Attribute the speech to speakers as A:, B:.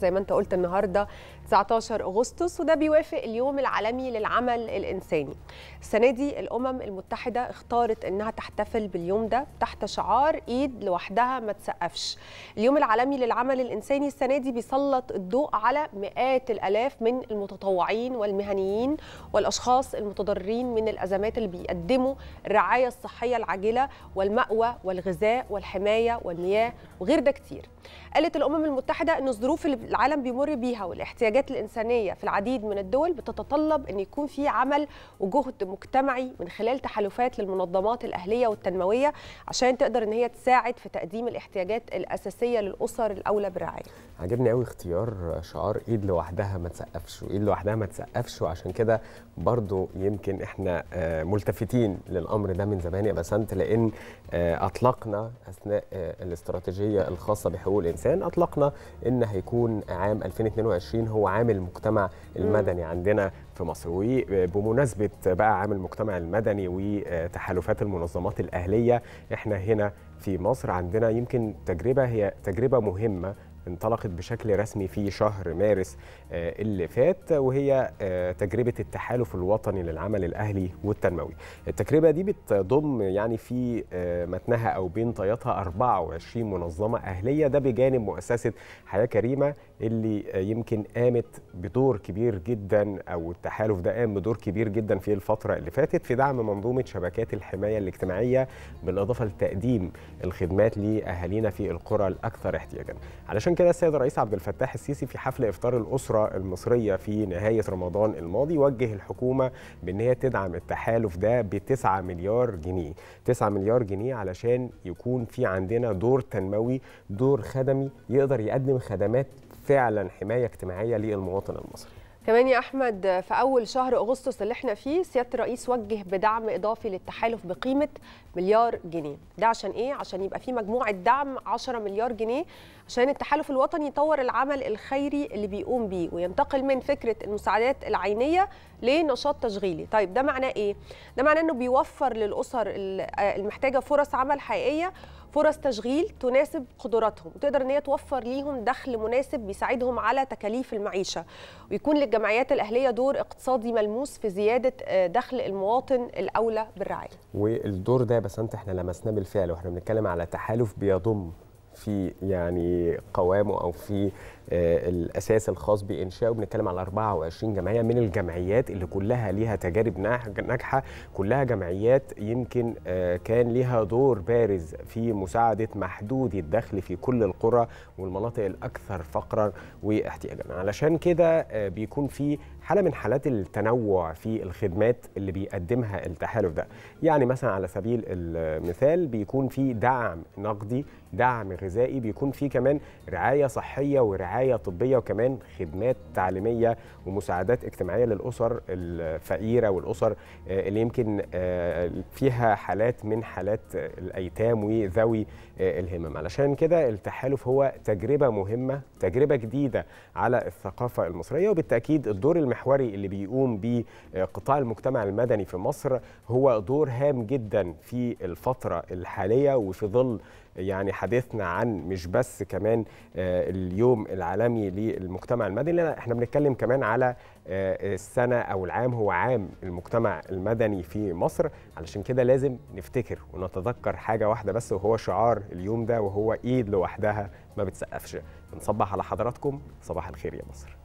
A: زي ما انت قلت النهارده 19 أغسطس وده بيوافق اليوم العالمي للعمل الإنساني. السنة دي الأمم المتحدة اختارت إنها تحتفل باليوم ده تحت شعار إيد لوحدها ما تسقفش. اليوم العالمي للعمل الإنساني السنة دي بيسلط الضوء على مئات الآلاف من المتطوعين والمهنيين والأشخاص المتضررين من الأزمات اللي بيقدموا الرعاية الصحية العاجلة والمأوى والغذاء والحماية والمياه وغير ده كتير. قالت الأمم المتحدة إن الظروف اللي العالم بيمر بيها والاحتياجات الإنسانية في العديد من الدول بتتطلب إن يكون في عمل وجهد مجتمعي من خلال تحالفات للمنظمات الأهلية والتنموية عشان تقدر إن هي تساعد في تقديم الاحتياجات الأساسية للأسر الأولى بالرعاية.
B: عجبني قوي اختيار شعار إيد لوحدها ما تسقفش وإيد لوحدها ما تسقفش وعشان كده برضو يمكن إحنا ملتفتين للأمر ده من زمان يا بسنت لأن أطلقنا أثناء الاستراتيجية الخاصة بحقوق الإنسان. أطلقنا إن هيكون عام 2022 هو عام المجتمع المدني. عندنا في مصر وبمناسبه بقى عام المجتمع المدني وتحالفات المنظمات الأهلية إحنا هنا في مصر عندنا يمكن تجربة هي تجربة مهمة انطلقت بشكل رسمي في شهر مارس اللي فات وهي تجربة التحالف الوطني للعمل الأهلي والتنموي. التجربة دي بتضم يعني في متنها أو بين طياتها 24 منظمة أهلية ده بجانب مؤسسة حياة كريمة اللي يمكن قامت بدور كبير جدا أو التحالف ده قام بدور كبير جدا في الفترة اللي فاتت في دعم منظومة شبكات الحماية الاجتماعية بالإضافة لتقديم الخدمات لأهالينا في القرى الأكثر احتياجا. علشان كده السيد الرئيس عبد الفتاح السيسي في حفل إفطار الأسرة المصرية في نهاية رمضان الماضي وجه الحكومة بأن هي تدعم التحالف ده ب 9 مليار جنيه 9 مليار جنيه علشان يكون في عندنا دور تنموي دور خدمي يقدر يقدم خدمات فعلا حماية اجتماعية للمواطن المصري.
A: كمان يا أحمد في أول شهر أغسطس اللي إحنا فيه سيادة الرئيس وجه بدعم إضافي للتحالف بقيمة مليار جنيه. ده عشان إيه؟ عشان يبقى في مجموعة دعم 10 مليار جنيه عشان التحالف الوطني يطور العمل الخيري اللي بيقوم بيه وينتقل من فكرة المساعدات العينية لنشاط تشغيلي. طيب ده معناه إيه؟ ده معناه إنه بيوفر للأسر المحتاجة فرص عمل حقيقية فرص تشغيل تناسب قدراتهم وتقدر إن هي توفر ليهم دخل مناسب بيساعدهم على تكاليف المعيشة ويكون للجمعيات الأهلية دور اقتصادي ملموس في زيادة دخل المواطن الأولى بالرعاية.
B: والدور ده بس انت إحنا لمسناه بالفعل وإحنا بنتكلم على تحالف بيضم في يعني قوامه أو في الأساس الخاص بإنشائه. بنتكلم على 24 جمعية من الجمعيات اللي كلها ليها تجارب ناجحة. كلها جمعيات يمكن كان ليها دور بارز في مساعدة محدودي الدخل في كل القرى والمناطق الأكثر فقرا واحتياجا. علشان كده بيكون في حالة من حالات التنوع في الخدمات اللي بيقدمها التحالف ده. يعني مثلا على سبيل المثال بيكون في دعم نقدي دعم غذائي بيكون في كمان رعاية صحية ورعاية طبية وكمان خدمات تعليمية ومساعدات اجتماعية للأسر الفقيرة والأسر اللي يمكن فيها حالات من حالات الأيتام وذوي الهمم. علشان كده التحالف هو تجربة مهمة تجربة جديدة على الثقافة المصرية وبالتأكيد الدور المحوري اللي بيقوم به قطاع المجتمع المدني في مصر هو دور هام جدا في الفترة الحالية وفي ظل يعني حديثنا عن مش بس كمان اليوم العالمي للمجتمع المدني لا إحنا بنتكلم كمان على السنة أو العام هو عام المجتمع المدني في مصر. علشان كده لازم نفتكر ونتذكر حاجة واحدة بس وهو شعار اليوم ده وهو إيد لوحدها ما بتسقفش. بنصبح على حضراتكم صباح الخير يا مصر.